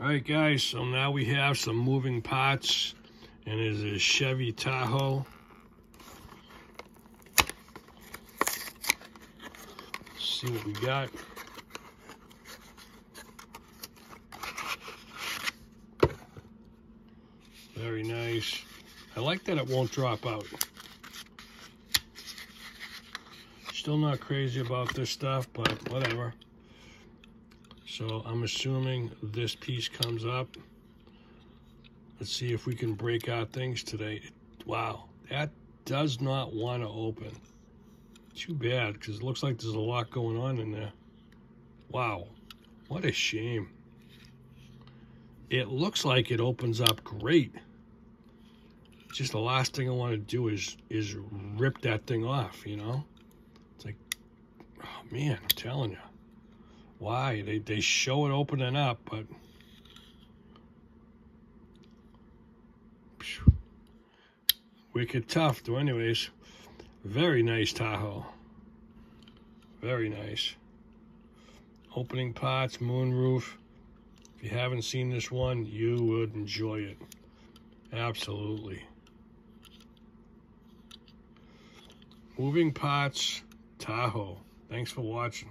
All right, guys, so now we have some moving parts, and it is a Chevy Tahoe. Let's see what we got. Very nice. I like that it won't drop out. Still not crazy about this stuff, but whatever. So I'm assuming this piece comes up. Let's see if we can break out things today. Wow, that does not want to open. Too bad, because it looks like there's a lot going on in there. Wow, what a shame. It looks like it opens up great. Just the last thing I want to do is is rip that thing off, you know? It's like, oh man, I'm telling you. Why? They, they show it opening up, but... Wicked tough, though anyways. Very nice Tahoe. Very nice. Opening parts, moonroof. If you haven't seen this one, you would enjoy it. Absolutely. Moving parts Tahoe. Thanks for watching.